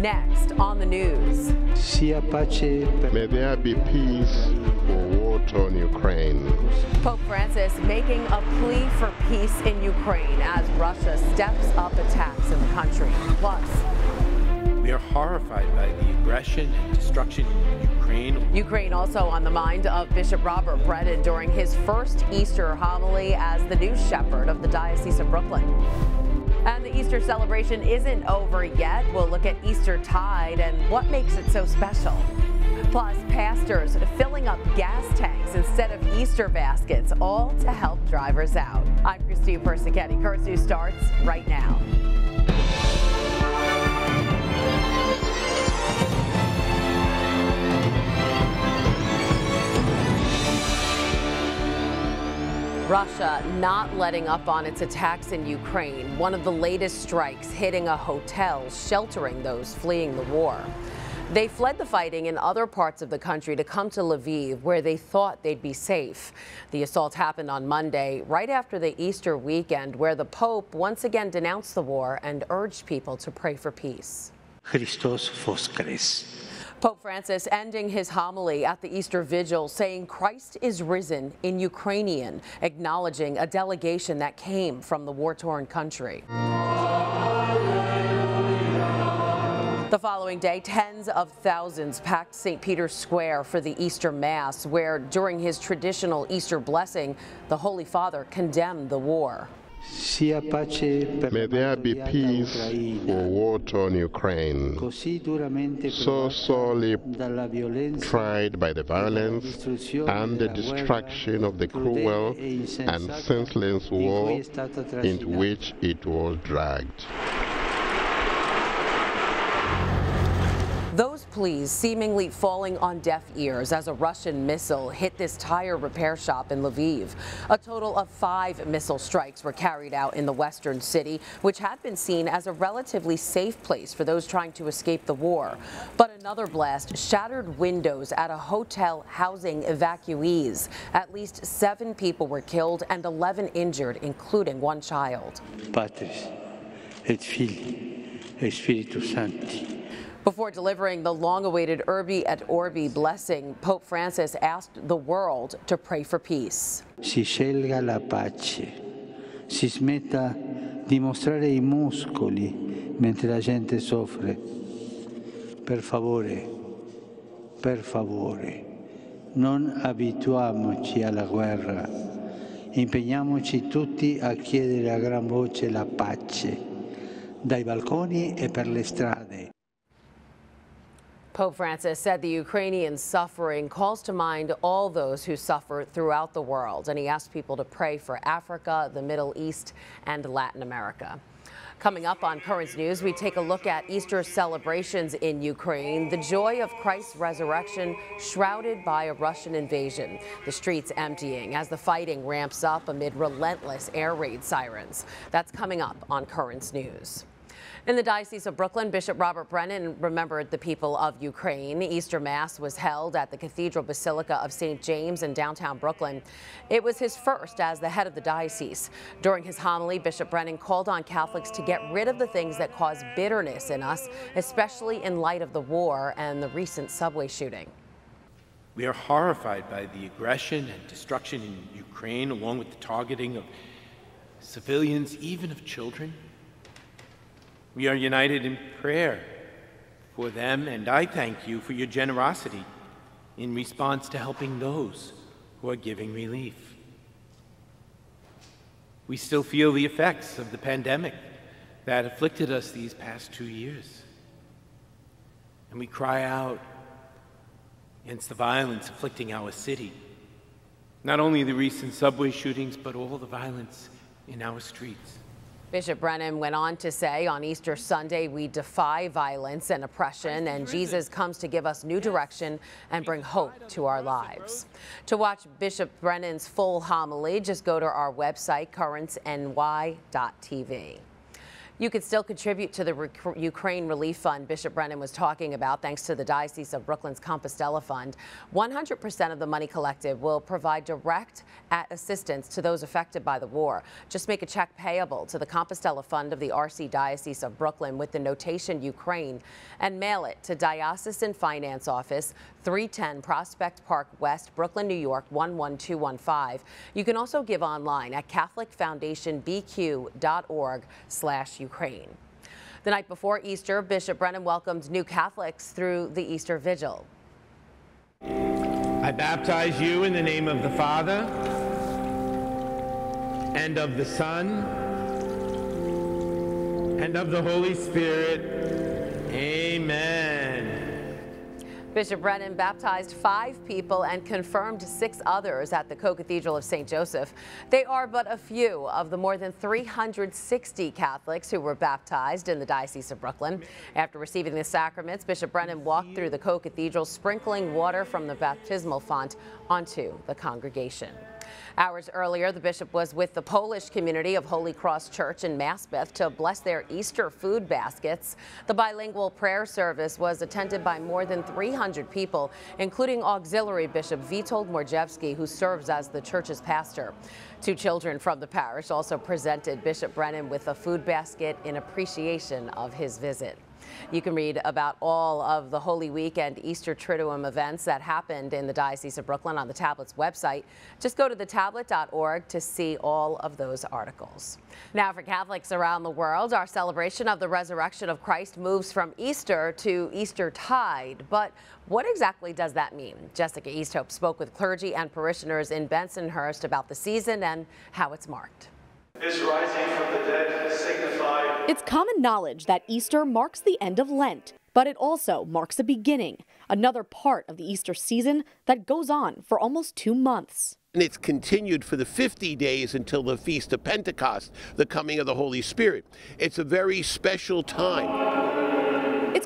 Next on the news. sia pace per May there be peace for war-torn Ukraine. Pope Francis making a plea for peace in Ukraine as Russia steps up attacks in the country. Plus, We are horrified by the aggression and destruction in Ukraine. Ukraine also on the mind of Bishop Robert Brennan during his first Easter homily as the new shepherd of the Diocese of Brooklyn. And the Easter celebration isn't over yet. We'll look at Easter tide and what makes it so special. Plus, pastors filling up gas tanks instead of Easter baskets, all to help drivers out. I'm Christine Persichetti. Currents News starts right now. Russia not letting up on its attacks in Ukraine, one of the latest strikes hitting a hotel sheltering those fleeing the war. They fled the fighting in other parts of the country to come to Lviv, where they thought they'd be safe. The assault happened on Monday, right after the Easter weekend, where the Pope once again denounced the war and urged people to pray for peace. Christos Voskres. Pope Francis ending his homily at the Easter Vigil saying Christ is risen in Ukrainian, acknowledging a delegation that came from the war torn country. The following day, tens of thousands packed St. Peter's Square for the Easter Mass, where during his traditional Easter blessing, the Holy Father condemned the war. Sia pace per May there be peace for Ucraina, war-torn Ukraine, so sorely tried by the violence and the destruction of the cruel and senseless war into which it was dragged. Those pleas seemingly falling on deaf ears as a Russian missile hit this tire repair shop in Lviv. A total of five missile strikes were carried out in the western city, which had been seen as a relatively safe place for those trying to escape the war. But another blast shattered windows at a hotel housing evacuees. At least seven people were killed and 11 injured, including one child. Patris et Filii et Spiritus Sancti. Before delivering the long awaited Urbi et Orbi blessing, Pope Francis asked the world to pray for peace. Si scelga la pace, si smetta di mostrare i muscoli mentre la gente soffre. Per favore, per favore, non abituamoci alla guerra. Impegniamoci tutti a chiedere a gran voce la pace, dai balconi e per le strade. Pope Francis said the Ukrainian suffering calls to mind all those who suffer throughout the world, and he asked people to pray for Africa, the Middle East, and Latin America. Coming up on Currents News, we take a look at Easter celebrations in Ukraine, the joy of Christ's resurrection shrouded by a Russian invasion, the streets emptying as the fighting ramps up amid relentless air raid sirens. That's coming up on Currents News. In the Diocese of Brooklyn, Bishop Robert Brennan remembered the people of Ukraine. Easter Mass was held at the Cathedral Basilica of St. James in downtown Brooklyn. It was his first as the head of the diocese. During his homily, Bishop Brennan called on Catholics to get rid of the things that cause bitterness in us, especially in light of the war and the recent subway shooting. We are horrified by the aggression and destruction in Ukraine, along with the targeting of civilians, even of children. We are united in prayer for them, and I thank you for your generosity in response to helping those who are giving relief. We still feel the effects of the pandemic that afflicted us these past two years. And we cry out against the violence afflicting our city. Not only the recent subway shootings, but all the violence in our streets. Bishop Brennan went on to say on Easter Sunday, we defy violence and oppression, and Jesus comes to give us new direction and bring hope to our lives. To watch Bishop Brennan's full homily, just go to our website, currentsny.tv. You could still contribute to the Ukraine Relief Fund Bishop Brennan was talking about thanks to the Diocese of Brooklyn's Compostela Fund. 100% of the money collected will provide direct assistance to those affected by the war. Just make a check payable to the Compostela Fund of the RC Diocese of Brooklyn with the notation Ukraine and mail it to Diocesan Finance Office 310 Prospect Park West, Brooklyn, New York 11215. You can also give online at catholicfoundationbq.org slash Ukraine. The night before Easter, Bishop Brennan welcomed new Catholics through the Easter Vigil. I baptize you in the name of the Father and of the Son and of the Holy Spirit. Amen. Bishop Brennan baptized five people and confirmed six others at the Co-Cathedral of St. Joseph. They are but a few of the more than 360 Catholics who were baptized in the Diocese of Brooklyn. After receiving the sacraments, Bishop Brennan walked through the Co-Cathedral, sprinkling water from the baptismal font onto the congregation. Hours earlier, the bishop was with the Polish community of Holy Cross Church in Maspeth to bless their Easter food baskets. The bilingual prayer service was attended by more than 300 people, including Auxiliary Bishop Witold Mroziewski, who serves as the church's pastor. Two children from the parish also presented Bishop Brennan with a food basket in appreciation of his visit. You can read about all of the Holy Week and Easter Triduum events that happened in the Diocese of Brooklyn on the Tablet's website. Just go to thetablet.org to see all of those articles. Now for Catholics around the world, our celebration of the resurrection of Christ moves from Easter to Easter tide. But what exactly does that mean? Jessica Easthope spoke with clergy and parishioners in Bensonhurst about the season and how it's marked. His rising from the dead signified. It's common knowledge that Easter marks the end of Lent, but it also marks a beginning, another part of the Easter season that goes on for almost two months. And it's continued for the 50 days until the Feast of Pentecost, the coming of the Holy Spirit. It's a very special time.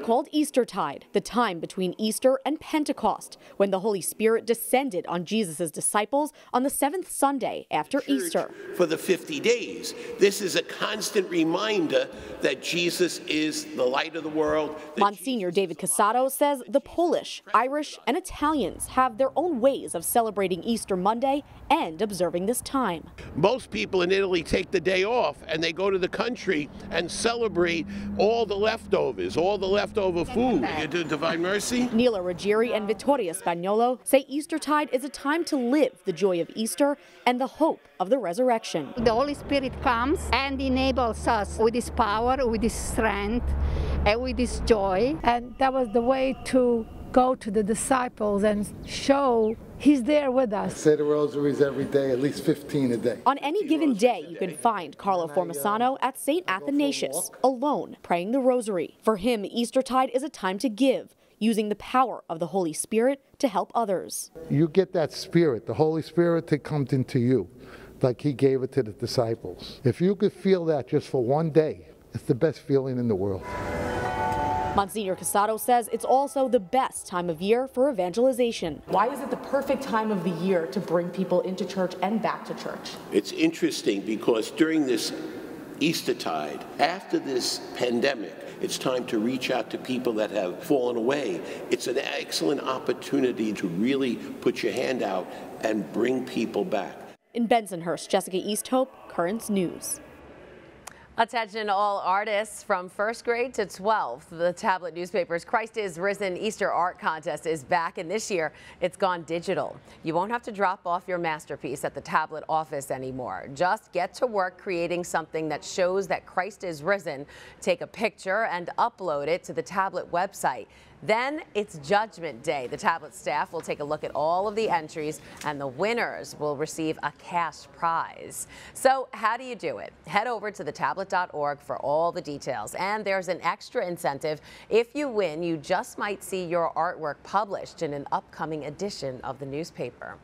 Called Eastertide, the time between Easter and Pentecost, when the Holy Spirit descended on Jesus' disciples on the seventh Sunday after Church Easter. For the 50 days. This is a constant reminder that Jesus is the light of the world. Monsignor David Cassato says the Polish, Irish, and Italians have their own ways of celebrating Easter Monday and observing this time. Most people in Italy take the day off and they go to the country and celebrate all the leftovers, all the leftover food. You do Divine Mercy? Nila Ruggieri and Vittoria Spagnolo say Eastertide is a time to live the joy of Easter and the hope of the resurrection. The Holy Spirit comes and enables us with His power, with His strength, and with His joy. And that was the way to go to the disciples and show He's there with us. Say the rosaries every day, at least 15 a day. On any given day, you can find Carlo Formisano at St. Athanasius, alone, praying the rosary. For him, Eastertide is a time to give, using the power of the Holy Spirit to help others. You get that spirit, the Holy Spirit that comes into you, like he gave it to the disciples. If you could feel that just for one day, it's the best feeling in the world. Monsignor Cassato says it's also the best time of year for evangelization. Why is it the perfect time of the year to bring people into church and back to church? It's interesting because during this Eastertide, after this pandemic, it's time to reach out to people that have fallen away. It's an excellent opportunity to really put your hand out and bring people back. In Bensonhurst, Jessica Easthope, Currents News. Attention all artists from first grade to 12th. The tablet newspaper's Christ is Risen Easter Art Contest is back and this year it's gone digital. You won't have to drop off your masterpiece at the tablet office anymore. Just get to work creating something that shows that Christ is risen. Take a picture and upload it to the tablet website. Then it's Judgment Day. The tablet staff will take a look at all of the entries and the winners will receive a cash prize. So how do you do it? Head over to for all the details. And there's an extra incentive. If you win, you just might see your artwork published in an upcoming edition of the newspaper.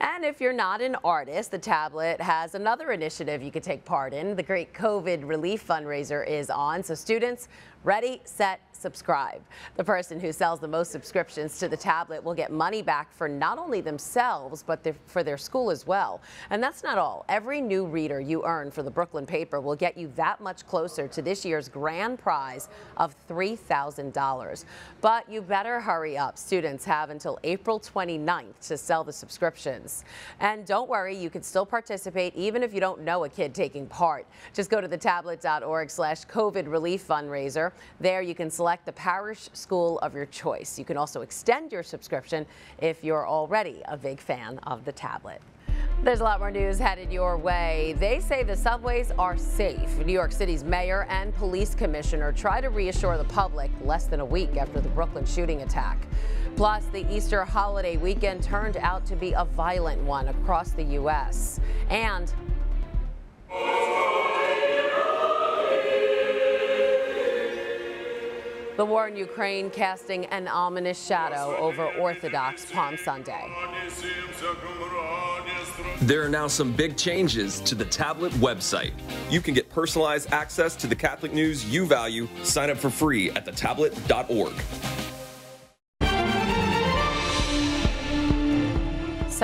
And if you're not an artist, the tablet has another initiative you could take part in. The Great COVID Relief Fundraiser is on, so students Ready, set, subscribe. The person who sells the most subscriptions to the tablet will get money back for not only themselves, but for their school as well. And that's not all. Every new reader you earn for the Brooklyn paper will get you that much closer to this year's grand prize of $3,000. But you better hurry up. Students have until April 29th to sell the subscriptions. And don't worry, you can still participate even if you don't know a kid taking part. Just go to thetablet.org slash COVID relief fundraiser. There you can select the parish school of your choice. You can also extend your subscription if you're already a big fan of the tablet. There's a lot more news headed your way. They say the subways are safe. New York City's mayor and police commissioner try to reassure the public less than a week after the Brooklyn shooting attack. Plus, the Easter holiday weekend turned out to be a violent one across the U.S. And The war in Ukraine casting an ominous shadow over Orthodox Palm Sunday. There are now some big changes to the tablet website. You can get personalized access to the Catholic news you value. Sign up for free at thetablet.org.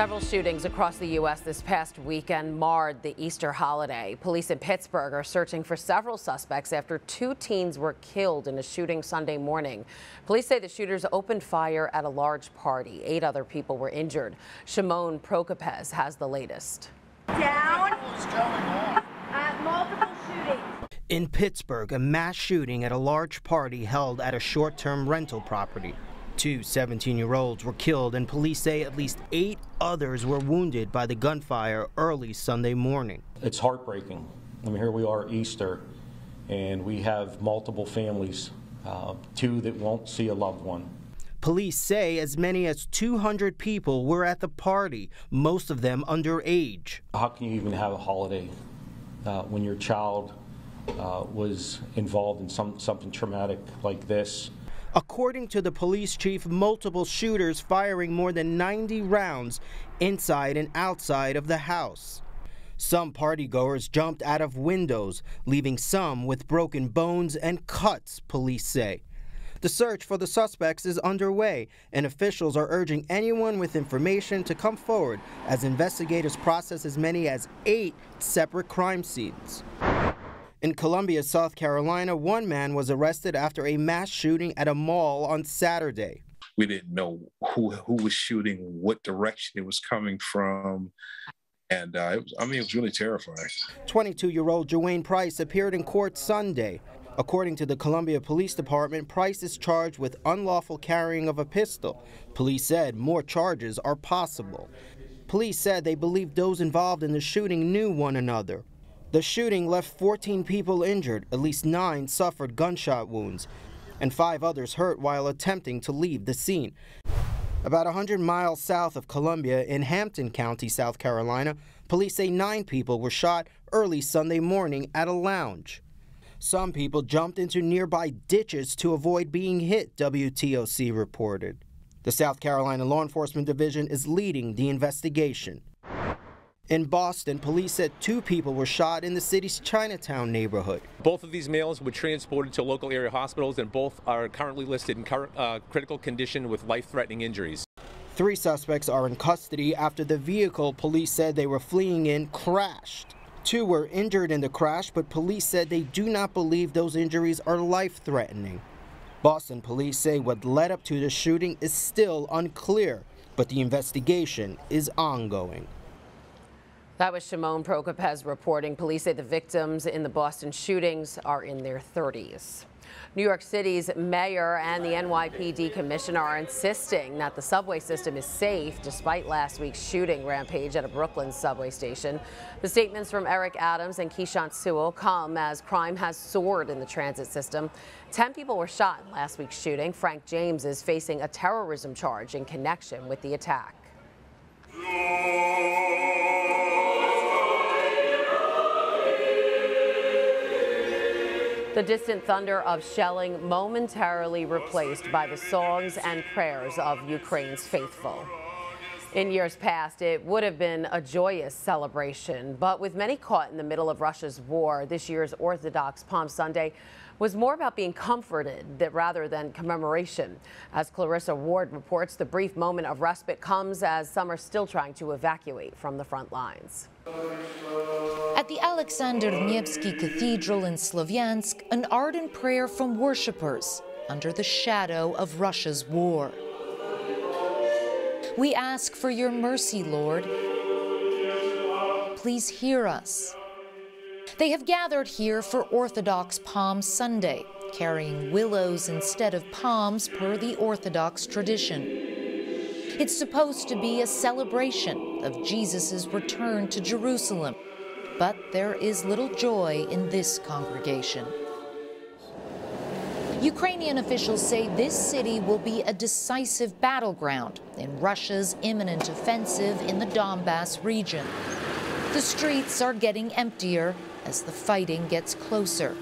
Several shootings across the U.S. this past weekend marred the Easter holiday. Police in Pittsburgh are searching for several suspects after two teens were killed in a shooting Sunday morning. Police say the shooters opened fire at a large party. Eight other people were injured. Shimon Prokupecz has the latest. Down at multiple shootings. In Pittsburgh, a mass shooting at a large party held at a short-term rental property. Two 17 year olds were killed, and police say at least eight others were wounded by the gunfire early Sunday morning. It's heartbreaking. I mean, here we are, Easter, and we have multiple families, uh, two that won't see a loved one. Police say as many as 200 people were at the party, most of them underage. How can you even have a holiday uh, when your child uh, was involved in some, something traumatic like this? According to the police chief, multiple shooters firing more than 90 rounds inside and outside of the house. Some partygoers jumped out of windows, leaving some with broken bones and cuts, police say. The search for the suspects is underway, and officials are urging anyone with information to come forward as investigators process as many as eight separate crime scenes. In Columbia, South Carolina, one man was arrested after a mass shooting at a mall on Saturday. We didn't know who who was shooting, what direction it was coming from, and uh, was, I mean, it was really terrifying. 22-year-old Jewayne Price appeared in court Sunday. According to the Columbia Police Department, Price is charged with unlawful carrying of a pistol. Police said more charges are possible. Police said they believe those involved in the shooting knew one another. The shooting left 14 people injured, at least nine suffered gunshot wounds, and five others hurt while attempting to leave the scene. About 100 miles south of Columbia in Hampton County, South Carolina, police say nine people were shot early Sunday morning at a lounge. Some people jumped into nearby ditches to avoid being hit, WTOC reported. The South Carolina Law Enforcement Division is leading the investigation. In Boston, police said two people were shot in the city's Chinatown neighborhood. Both of these males were transported to local area hospitals, and both are currently listed in uh, critical condition with life threatening injuries. Three suspects are in custody after the vehicle police said they were fleeing in crashed. Two were injured in the crash, but police said they do not believe those injuries are life threatening. Boston police say what led up to the shooting is still unclear, but the investigation is ongoing. That was Shimon Prokupecz reporting. Police say the victims in the Boston shootings are in their 30s. New York City's mayor and the NYPD commissioner are insisting that the subway system is safe despite last week's shooting rampage at a Brooklyn subway station. The statements from Eric Adams and Keechant Sewell come as crime has soared in the transit system. Ten people were shot in last week's shooting. Frank James is facing a terrorism charge in connection with the attack. The distant thunder of shelling momentarily replaced by the songs and prayers of Ukraine's faithful. In years past, it would have been a joyous celebration, but with many caught in the middle of Russia's war, this year's Orthodox Palm Sunday was more about being comforted rather than commemoration. As Clarissa Ward reports, the brief moment of respite comes as some are still trying to evacuate from the front lines. At the Alexander Nevsky Cathedral in Slavyansk, an ardent prayer from worshippers under the shadow of Russia's war. We ask for your mercy, Lord. Please hear us. They have gathered here for Orthodox Palm Sunday, carrying willows instead of palms per the Orthodox tradition. It's supposed to be a celebration of Jesus' return to Jerusalem, but there is little joy in this congregation. Ukrainian officials say this city will be a decisive battleground in Russia's imminent offensive in the Donbass region. The streets are getting emptier as the fighting gets closer.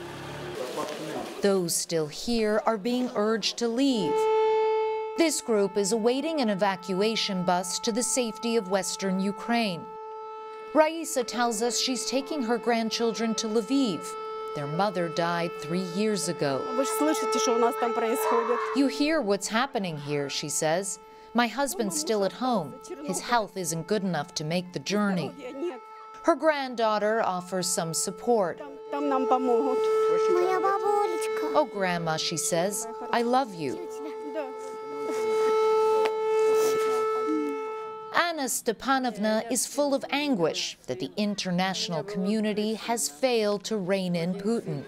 Those still here are being urged to leave. This group is awaiting an evacuation bus to the safety of western Ukraine. Raisa tells us she's taking her grandchildren to Lviv, their mother died three years ago. You hear what's happening here, she says. My husband's still at home. His health isn't good enough to make the journey. Her granddaughter offers some support. Oh, Grandma, she says, I love you. Anna Stepanovna is full of anguish that the international community has failed to rein in Putin.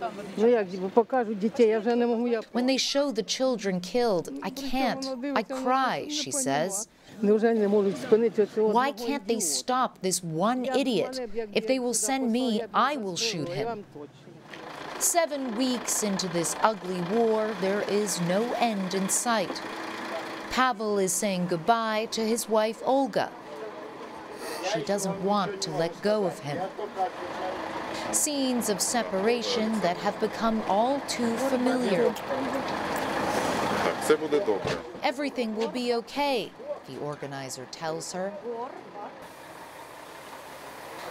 When they show the children killed, I can't. I cry, she says. Why can't they stop this one idiot? If they will send me, I will shoot him. Seven weeks into this ugly war, there is no end in sight. Pavel is saying goodbye to his wife Olga. She doesn't want to let go of him. Scenes of separation that have become all too familiar. Everything will be okay, the organizer tells her.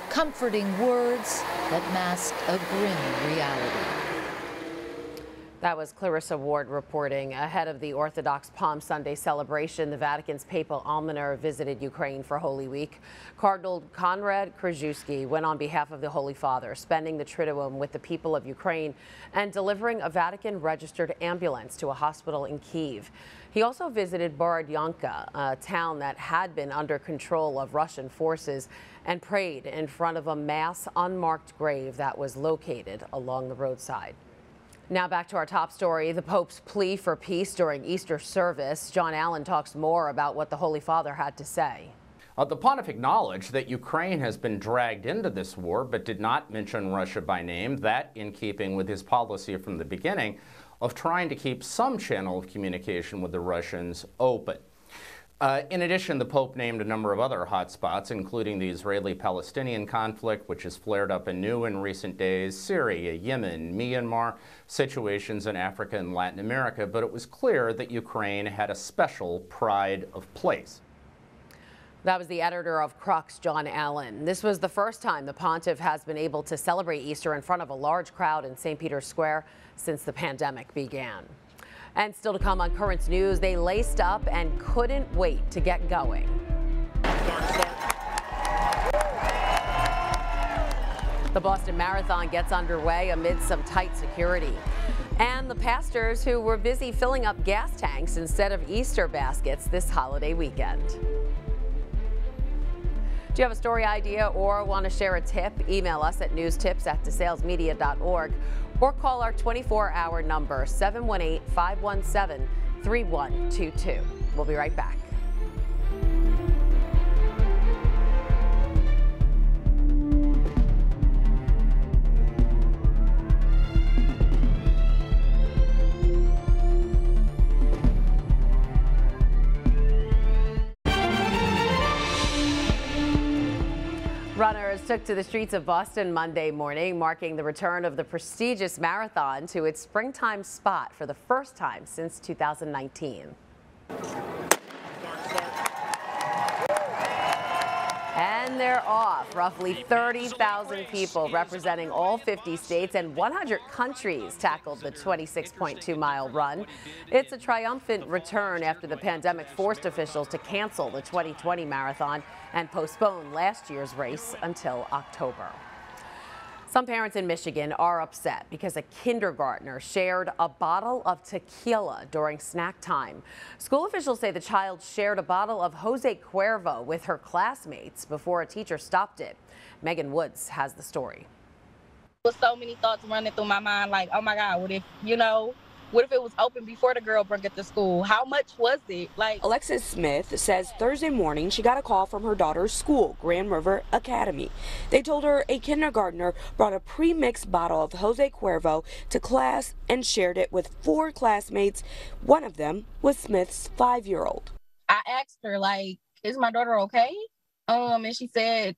Comforting words that mask a grim reality. That was Clarissa Ward reporting. Ahead of the Orthodox Palm Sunday celebration, the Vatican's papal almoner visited Ukraine for Holy Week. Cardinal Konrad Krajewski went on behalf of the Holy Father, spending the Triduum with the people of Ukraine and delivering a Vatican-registered ambulance to a hospital in Kiev. He also visited Borodyanka, a town that had been under control of Russian forces, and prayed in front of a mass unmarked grave that was located along the roadside. Now back to our top story, the Pope's plea for peace during Easter service. John Allen talks more about what the Holy Father had to say. Uh, the pontiff acknowledged that Ukraine has been dragged into this war, but did not mention Russia by name, that in keeping with his policy from the beginning of trying to keep some channel of communication with the Russians open. Uh, in addition, the Pope named a number of other hotspots, including the Israeli-Palestinian conflict, which has flared up anew in recent days, Syria, Yemen, Myanmar, situations in Africa and Latin America, but it was clear that Ukraine had a special pride of place. That was the editor of Crux, John Allen. This was the first time the pontiff has been able to celebrate Easter in front of a large crowd in St. Peter's Square since the pandemic began. And still to come on Currents News, they laced up and couldn't wait to get going. The Boston Marathon gets underway amid some tight security. And the pastors who were busy filling up gas tanks instead of Easter baskets this holiday weekend. Do you have a story idea or want to share a tip? Email us at newstips at desalesmedia.org or call our 24-hour number 718-517-3122. We'll be right back. Took to the streets of Boston Monday morning, marking the return of the prestigious marathon to its springtime spot for the first time since 2019. They're off. Roughly 30,000 people representing all 50 states and 100 countries tackled the 26.2 mile run. It's a triumphant return after the pandemic forced officials to cancel the 2020 marathon and postpone last year's race until October. Some parents in Michigan are upset because a kindergartner shared a bottle of tequila during snack time. School officials say the child shared a bottle of Jose Cuervo with her classmates before a teacher stopped it. Megan Woods has the story. With so many thoughts running through my mind, like, oh my God, what if, you know, what if it was open before the girl brought it to school? How much was it? Like Alexis Smith says Thursday morning she got a call from her daughter's school, Grand River Academy. They told her a kindergartner brought a pre-mixed bottle of Jose Cuervo to class and shared it with four classmates. One of them was Smith's five-year-old. I asked her, like, is my daughter okay? Um, and she said,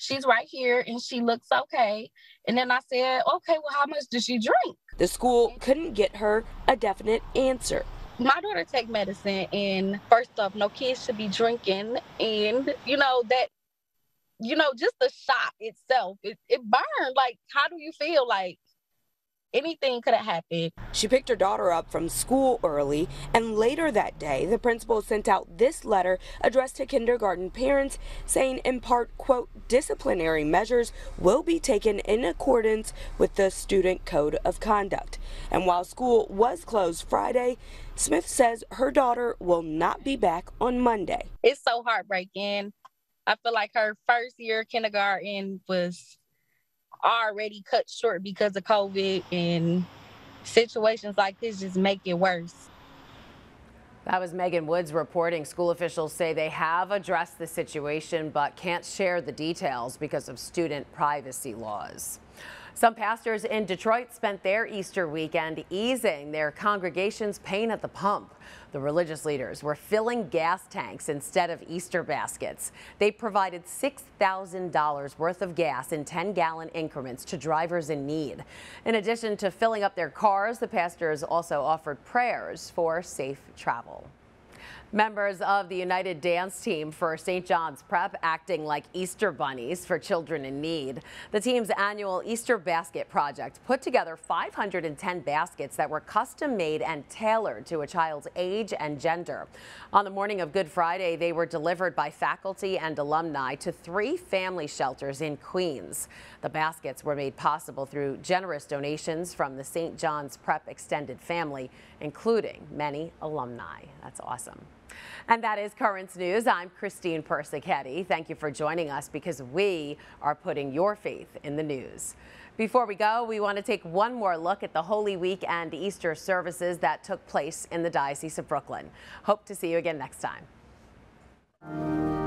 she's right here and she looks okay. And then I said, okay, well, how much does she drink? The school couldn't get her a definite answer. My daughter take medicine, and first off, no kids should be drinking, and you know that, you know, just the shot itself, it, it burned. Like, how do you feel? Like, anything could have happened. She picked her daughter up from school early, and later that day, the principal sent out this letter addressed to kindergarten parents saying, in part, quote, disciplinary measures will be taken in accordance with the student code of conduct. And while school was closed Friday, Smith says her daughter will not be back on Monday. It's so heartbreaking. I feel like her first year kindergarten was already cut short because of COVID and situations like this just make it worse. That was Megan Woods reporting. School officials say they have addressed the situation but can't share the details because of student privacy laws. Some pastors in Detroit spent their Easter weekend easing their congregation's pain at the pump. The religious leaders were filling gas tanks instead of Easter baskets. They provided $6,000 worth of gas in 10 gallon increments to drivers in need. In addition to filling up their cars, the pastors also offered prayers for safe travel. Members of the United Dance Team for St. John's Prep acting like Easter bunnies for children in need. The team's annual Easter Basket Project put together 510 baskets that were custom made and tailored to a child's age and gender. On the morning of Good Friday, they were delivered by faculty and alumni to three family shelters in Queens. The baskets were made possible through generous donations from the St. John's Prep extended family, including many alumni. That's awesome. And that is Currents News. I'm Christine Persichetti. Thank you for joining us because we are putting your faith in the news. Before we go, we want to take one more look at the Holy Week and Easter services that took place in the Diocese of Brooklyn. Hope to see you again next time.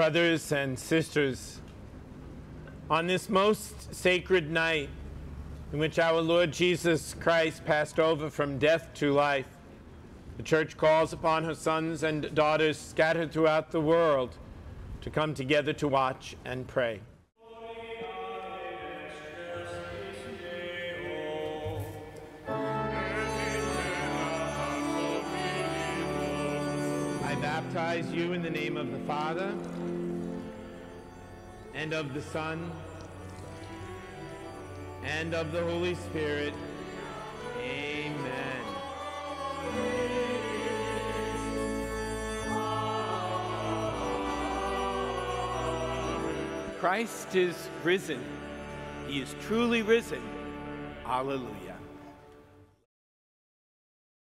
Brothers and sisters, on this most sacred night in which our Lord Jesus Christ passed over from death to life, the Church calls upon her sons and daughters scattered throughout the world to come together to watch and pray. Baptize you in the name of the Father, and of the Son, and of the Holy Spirit. Amen. Christ is risen. He is truly risen. Alleluia.